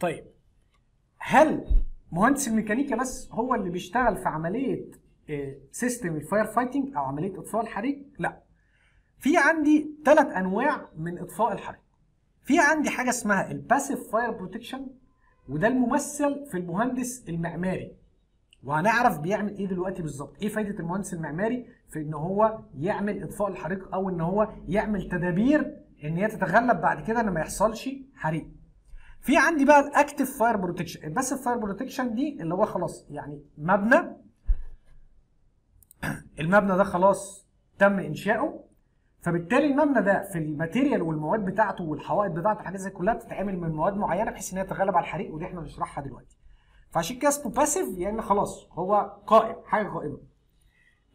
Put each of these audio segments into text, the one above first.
طيب هل مهندس الميكانيكا بس هو اللي بيشتغل في عملية system ال fire fighting أو عملية إطفاء الحريق؟ لا. في عندي ثلاث أنواع من إطفاء الحريق. في عندي حاجة اسمها ال passive fire protection وده الممثل في المهندس المعماري. وهنعرف بيعمل إيه دلوقتي بالظبط. إيه فايدة المهندس المعماري في إن هو يعمل إطفاء الحريق أو إن هو يعمل تدابير إن هي تتغلب بعد كده ان ما يحصلش حريق؟ في عندي بقى ال active fire protection ال passive fire protection دي اللي هو خلاص يعني مبنى. المبنى ده خلاص تم إنشاؤه. فبالتالي المبنى ده في ال material والمواد بتاعته والحوائط بتاعته الحاجات زي كلها بتتعمل من مواد معينة بحيث ان هي تتغلب على الحريق ودي إحنا هنشرحها دلوقتي. فعشان كده اسمه passive يعني خلاص هو قائم حاجة قائمة.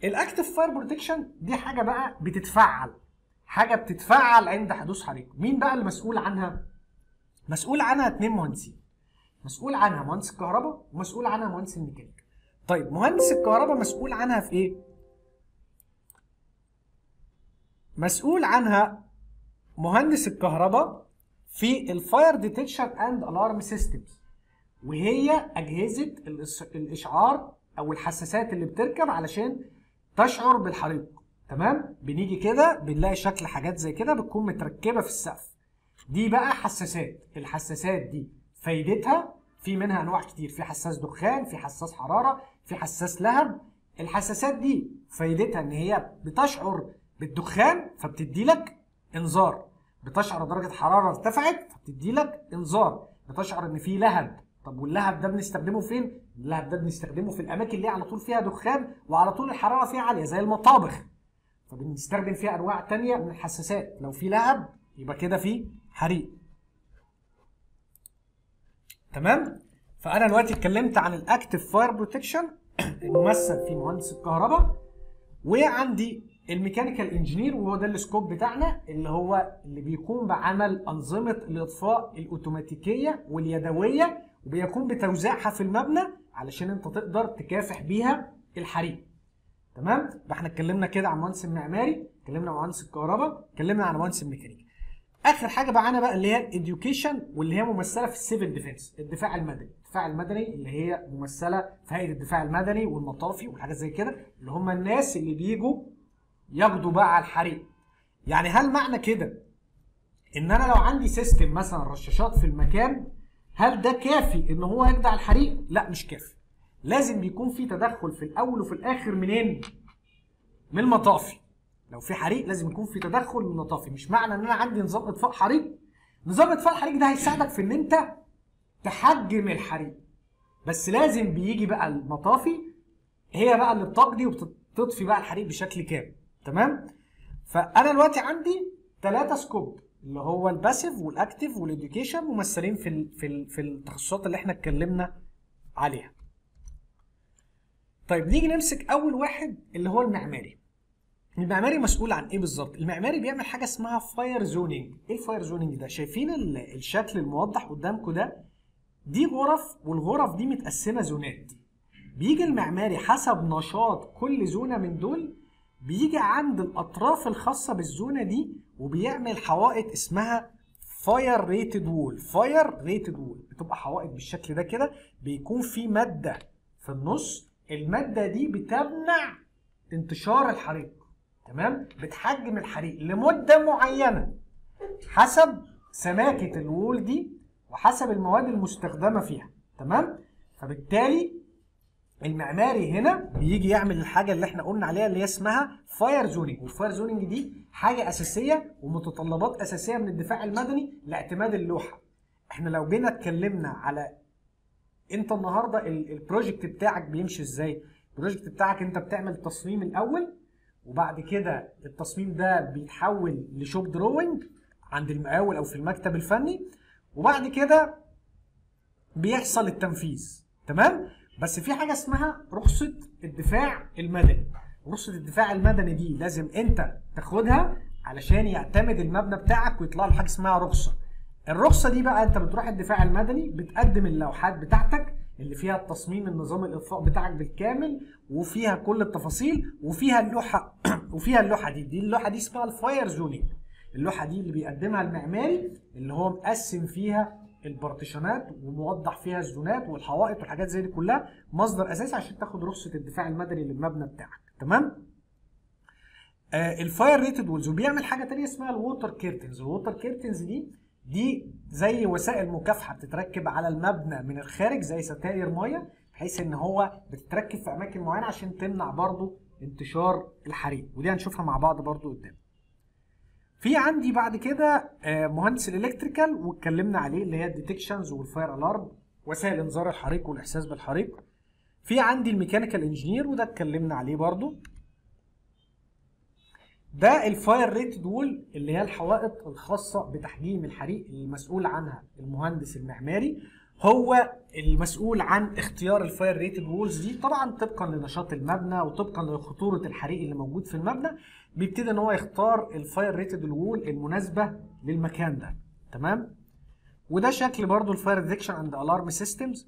ال active fire protection دي حاجة بقى بتتفعل. حاجة بتتفعل عند حدوث حريق. مين بقى المسؤول عنها؟ مسؤول عنها اتنين مهندسين. مسؤول عنها مهندس الكهرباء ومسؤول عنها مهندس الميكانيكا. طيب مهندس الكهرباء مسؤول عنها في إيه؟ مسؤول عنها مهندس الكهرباء في ال fire detection and alarm systems وهي أجهزة الإشعار أو الحساسات اللي بتركب علشان تشعر بالحريق. تمام؟ بنيجي كده بنلاقي شكل حاجات زي كده بتكون متركبة في السقف. دي بقى حساسات الحساسات دي فايدتها في منها أنواع كتير في حساس دخان في حساس حرارة في حساس لهب الحساسات دي فايدتها إن هي بتشعر بالدخان فبتدي لك إنذار. بتشعر درجة حرارة ارتفعت فبتدي لك إنذار. بتشعر إن في لهب طب واللهب ده بنستخدمه فين؟ اللهب ده بنستخدمه في الأماكن اللي على طول فيها دخان وعلى طول الحرارة فيها عالية زي المطابخ. فبنستخدم فيها أنواع تانية من الحساسات. لو في لهب يبقى كده في حريق تمام؟ فأنا دلوقتي اتكلمت عن ال active fire protection الممثل في مهندس الكهرباء وعندي ال mechanical engineer وهو ده ال scope بتاعنا اللي هو اللي بيقوم بعمل أنظمة الإطفاء الأوتوماتيكية واليدوية وبيقوم بتوزيعها في المبنى علشان أنت تقدر تكافح بيها الحريق. تمام؟ فإحنا اتكلمنا كده عن المهندس المعماري اتكلمنا عن مهندس الكهرباء اتكلمنا عن مهندس الميكانيكا. آخر حاجة معانا بقى اللي هي ال education واللي هي ممثلة في ال civil defense الدفاع المدني. الدفاع المدني اللي هي ممثلة في هيئة الدفاع المدني والمطافي وحاجات زي كده اللي هم الناس اللي بيجوا ياخدوا بقى على الحريق. يعني هل معنى كده إن أنا لو عندي system مثلا رشاشات في المكان هل ده كافي إن هو يخدع الحريق؟ لا مش كافي. لازم بيكون في تدخل في الأول وفي الآخر منين؟ من المطافي. لو في حريق لازم يكون في تدخل من مش معنى إن أنا عندي نظام إطفاء حريق؟ نظام إطفاء الحريق ده هيساعدك في إن أنت تحجم الحريق. بس لازم بيجي بقى المطافي هي بقى اللي بتقضي وبتطفي بقى الحريق بشكل كامل. تمام؟ فأنا دلوقتي عندي ثلاثة scope اللي هو ال passive وال active وال education ممثلين في ال في ال في التخصصات اللي إحنا اتكلمنا عليها. طيب نيجي نمسك أول واحد اللي هو المعماري. المعماري مسؤول عن إيه بالظبط؟ المعماري بيعمل حاجة اسمها fire zoning إيه ال fire zoning ده؟ شايفين الشكل الموضح قدامكم ده؟ دي غرف والغرف دي متقسمة زونات. بيجي المعماري حسب نشاط كل زونة من دول بيجي عند الأطراف الخاصة بال zone دي وبيعمل حوائط اسمها fire rated wall fire rated wall بتبقى حوائط بالشكل ده كده بيكون في مادة في النص. المادة دي بتمنع انتشار الحريق. تمام؟ بتحجم الحريق لمدة معينة حسب سماكة ال wall دي وحسب المواد المستخدمة فيها تمام؟ فبالتالي المعماري هنا بيجي يعمل الحاجة اللي إحنا قلنا عليها اللي هي اسمها fire zoning وال fire zoning دي حاجة أساسية ومتطلبات أساسية من الدفاع المدني لاعتماد اللوحة. إحنا لو جينا اتكلمنا على انت النهارده ال project بتاعك بيمشي إزاي؟ ال project بتاعك انت بتعمل تصميم الأول وبعد كده التصميم ده بيتحول ل shop drawing عند المقاول أو في المكتب الفني وبعد كده بيحصل التنفيذ تمام؟ بس في حاجة اسمها رخصة الدفاع المدني. رخصة الدفاع المدني دي لازم أنت تاخدها علشان يعتمد المبنى بتاعك ويطلع له حاجة اسمها رخصة. الرخصة دي بقى أنت بتروح الدفاع المدني بتقدم اللوحات بتاعتك اللي فيها التصميم النظام الاطفاء بتاعك بالكامل وفيها كل التفاصيل وفيها اللوحة وفيها اللوحة دي. دي اللوحة دي اسمها ال fire zoning. اللوحة دي اللي بيقدمها المعماري اللي هو مقسم فيها ال partition ات وموضح فيها ال zone ات والحوائط والحاجات زي دي كلها مصدر أساسي عشان تاخد رخصة الدفاع المدني للمبنى بتاعك. تمام؟ آه ال fire rated walls وبيعمل حاجة تانية اسمها ال water curtains. ال water curtains دي دي زي وسائل مكافحة بتتركب على المبنى من الخارج زي ستاير مية بحيث إن هو بتتركب في أماكن معينة عشان تمنع برضو انتشار الحريق. ودي هنشوفها مع بعض برضو قدام. في عندي بعد كده آه، مهندس ال electrical واتكلمنا عليه اللي هي ال detections وال fire alarm وسائل انذار الحريق والإحساس بالحريق. في عندي ال mechanical engineer وده اتكلمنا عليه برضو. ده ال fire rated wall اللي هي الحوائط الخاصة بتحجيم الحريق المسؤول عنها المهندس المعماري. هو المسؤول عن اختيار ال fire rated walls دي طبعا طبقا لنشاط المبنى وطبقا لخطورة الحريق اللي موجود في المبنى. بيبتدي إن هو يختار ال fire rated wall المناسبة للمكان ده. تمام؟ وده شكل برضو ال fire detection and alarm systems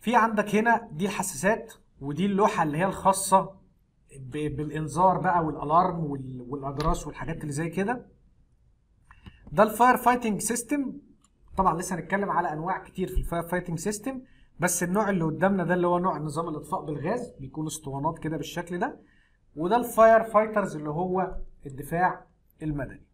في عندك هنا دي الحساسات ودي اللوحة اللي هي الخاصة بالإنذار بقى وال alarm وال- والاجراس والحاجات اللي زي كده. ده ال fire fighting system طبعا لسه هنتكلم على أنواع كتير في ال fire fighting system بس النوع اللي قدامنا ده اللي هو نوع نظام الإطفاء بالغاز بيكون اسطوانات كده بالشكل ده. وده الفاير فايترز اللي هو الدفاع المدني.